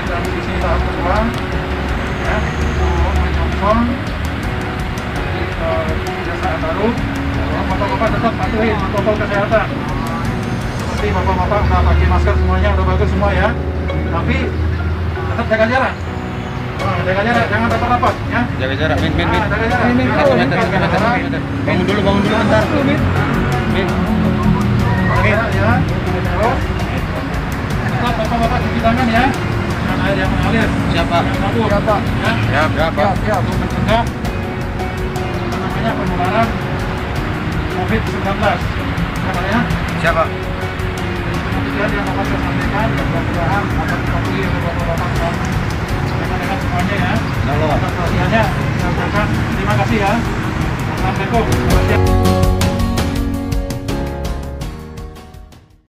baik kami di sini tahap kedua ya untuk menyongsong kebiasaan baru bapak-bapak tetap patuhi protokol kesehatan seperti bapak-bapak udah pakai masker semuanya udah bagus semua ya tapi tetap jaga jarak oh, jaga jarak, jangan rapat-rapat ya. Jaga jarak, min min min. Ah, jaga jarak. Min min. Bangun dulu, bangun dulu bentar. Min. Min. Oke, ya. Terus. Tetap bapak-bapak cuci tangan ya yang mengalir Siapa? ya Siap, siapa? untuk mencegah apa namanya penularan COVID-19 katanya Siapa? demikian yang dapat saya sampaikan dan mudah-mudahan akan dipatuhi oleh bapak-bapak dan rekan-rekan semuanya ya. Halo. atas perhatiannya saya ucapkan terima kasih ya. Assalamualaikum